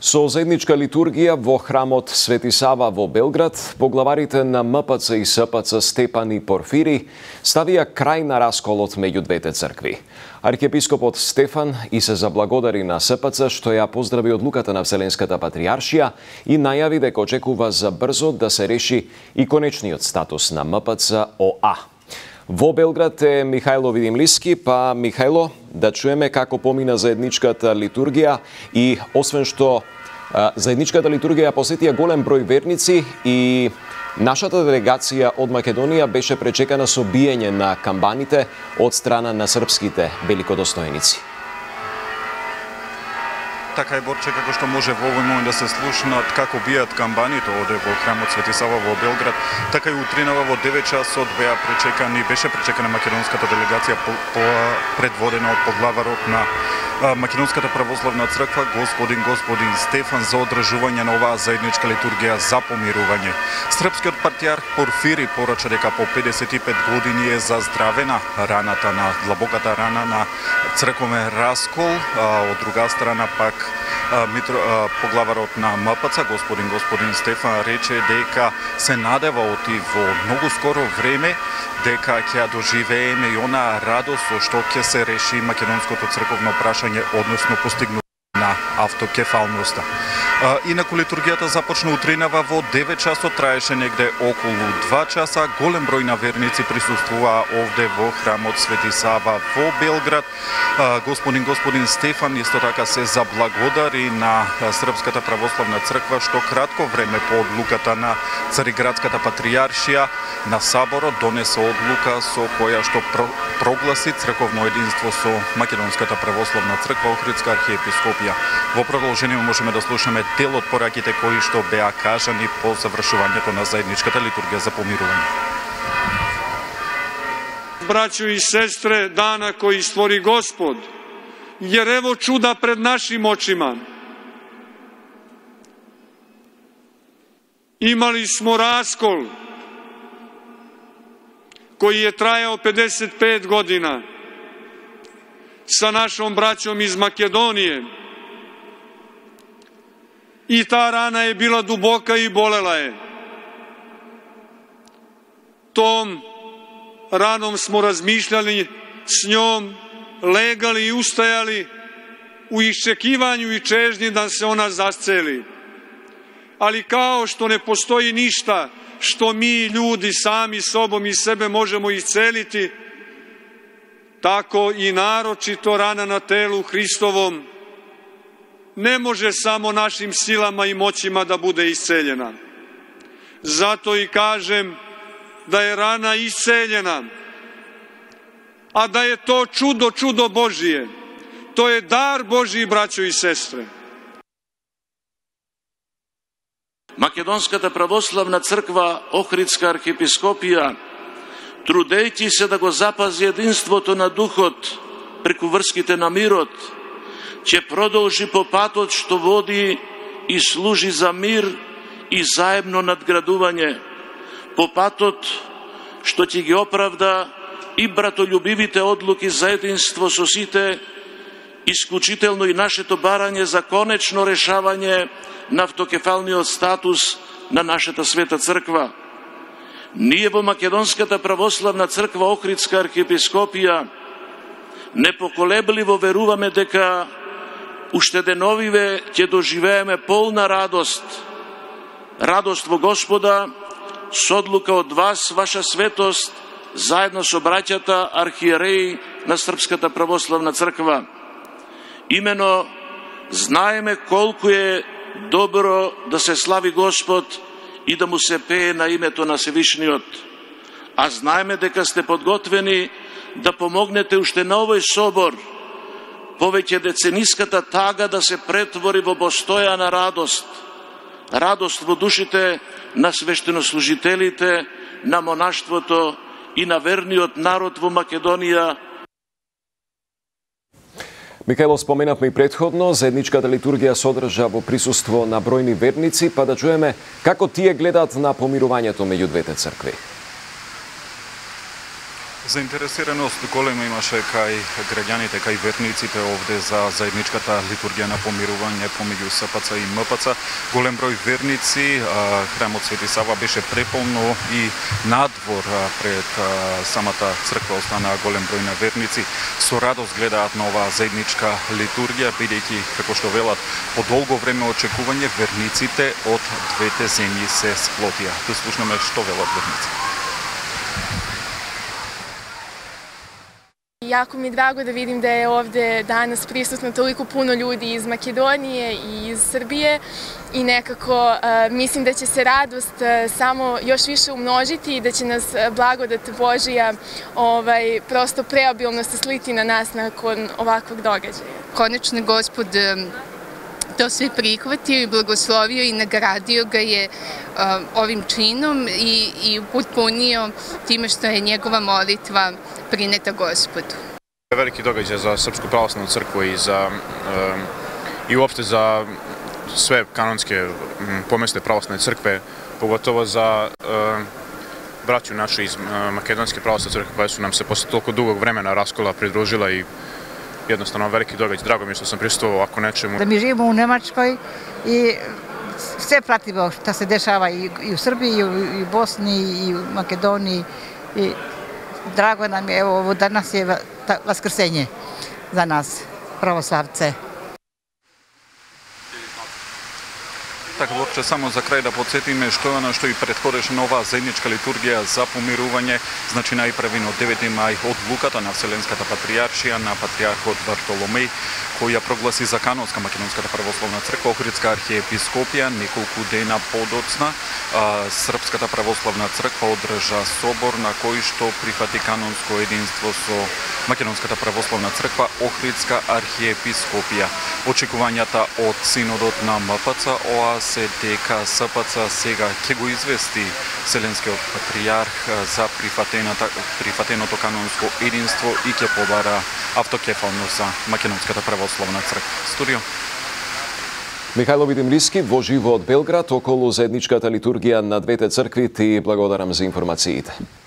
Со заедничка литургија во храмот Свети Сава во Белград, поглаварите на МПЦ и СПЦ Степан и Порфири ставија крај на расколот меѓу двете цркви. Архиепископот Стефан и се заблагодари на СПЦ што ја поздрави одлуката на Вселенската патриаршија и најави дека очекува за брзо да се реши и конечниот статус на МПЦ ОА. Во Белград е Михајло Видимлиски, па Михајло, да чуеме како помина заедничката литургија и освен што заедничката литургија посетија голем број верници и нашата делегација од Македонија беше пречекана со биење на камбаните од страна на српските великодостојници така е Борче како што може во овој момент да се слушнат како бијат камбаните оде во храмот Свети Сава во Белград, така и утринава во 9 часот беа пречекани, беше пречекана македонската делегација по, по предводена од поглаварот на Македонската православна црква господин господин Стефан за одржување на оваа заедничка литургија за помирување. Српскиот партијар Порфири порача дека по 55 години е заздравена раната на длабоката рана на црковен раскол, а од друга страна пак Митро, поглаварот на МПЦ, господин господин Стефан, рече дека се надева оти во многу скоро време дека ќе доживееме и она радост со што ќе се реши македонското црковно прашање, односно постигнување на автокефалноста. Инаку литургијата започна утринава во 9 часот, траеше негде околу 2 часа. Голем број на верници присуствуваа овде во храмот Свети Сава во Белград. Господин господин Стефан исто така се заблагодари на Српската православна црква што кратко време по одлуката на Цариградската патријаршија на Саборот донесе одлука со која што прогласи црковно единство со Македонската православна црква Охридска архиепископија. Во продолжение можеме да слушаме дел од пораките кои што беа кажани по завршувањето на заедничката литургија за помирување. Браќо и сестре, дана кој створи Господ, jer evo čuda pred našim očima. Imali smo raskol koji je trajao 55 godina sa našom braćom iz Makedonije, i ta rana je bila duboka i bolela je. Tom ranom smo razmišljali s njom, legali i ustajali u iščekivanju i čežnji da se ona zasceli. Ali kao što ne postoji ništa što mi ljudi sami sobom i sebe možemo isceliti, tako i naročito rana na telu Hristovom ne može samo našim silama i moćima da bude isceljena. Zato i kažem da je rana isceljena, a da je to čudo, čudo Božije. To je dar Božiji, braćo i sestre. Македонската православна црква Охридска архиепископија, трудејќи се да го запази единството на духот преку врските на мирот, ќе продолжи по патот што води и служи за мир и заедно надградување, по патот што ќе ги оправда и братолюбивите одлуки за единство со сите, исклучително и нашето барање за конечно решавање на автокефалниот статус на нашата света црква. Ние во Македонската православна црква Охридска архиепископија непоколебливо веруваме дека уште деновиве ќе доживееме полна радост, радост во Господа, со одлука од вас, ваша светост, заедно со браќата архиереи на Српската православна црква. Имено знаеме колку е добро да се слави Господ и да му се пее на името на Севишниот. А знаеме дека сте подготвени да помогнете уште на овој собор – повеќе децениската тага да се претвори во постојана радост. Радост во душите на свештенослужителите, на монаштвото и на верниот народ во Македонија. Микајло, споменавме и предходно, заедничката литургија содржа во присуство на бројни верници, па да чуеме како тие гледаат на помирувањето меѓу двете цркви. Заинтересираност голема имаше кај граѓаните, кај верниците овде за заедничката литургија на помирување помеѓу СПЦ и МПЦ. Голем број верници, храмот Свети Сава беше преполно и надвор пред самата црква остана голем број на верници. Со радост гледаат на оваа заедничка литургија, бидејќи, како што велат, по долго време очекување верниците од двете земји се сплотија. Да слушнеме што велат верници. Jako mi je drago da vidim da je ovde danas prisutno toliko puno ljudi iz Makedonije i iz Srbije i nekako uh, mislim da će se radost uh, samo još više umnožiti i da će nas blagodat Božija ovaj, prosto preobilno se sliti na nas nakon ovakvog događaja. Konačno gospod to sve prihvatio i blagoslovio i nagradio ga je ovim činom i, i uputpunio time što je njegova molitva prineta gospodu. Veliki događaj za Srpsku pravoslavnu crkvu i za i uopšte za sve kanonske pomeste pravoslavne crkve, pogotovo za braću našu iz Makedonske pravoslavne crkve koje su nam se posle toliko dugog vremena raskola pridružila i jednostavno veliki događaj. Drago mi je što sam prisutovao ovako nečemu. Da mi živimo u Nemačkoj i sve pratimo šta se dešava i, i u Srbiji, i u, i Bosni, i u Makedoniji. I drago nam je, evo, danas je vaskrsenje za nas, pravoslavce. Така, воопшто само за крај да подсетиме што е она што и предходеше нова заедничка литургија за помирување, значи најправино 9 мај одлуката на Вселенската патриаршија на патриархот Вартоломеј, која прогласи за канонска Македонската православна црква, Охридска архиепископија, неколку дена подоцна, а, Српската православна црква одржа собор на кој што прифати канонско единство со Македонската православна црква, Охридска архиепископија. Очекувањата од синодот на МПЦ ОАС се дека СПЦ сега ќе го извести Селенскиот патриарх за прифатеното канонско единство и ќе побара автокефалност за Македонската православна црква. Студио. Михајло Видимриски во живо од Белград околу заедничката литургија на двете цркви ти благодарам за информациите.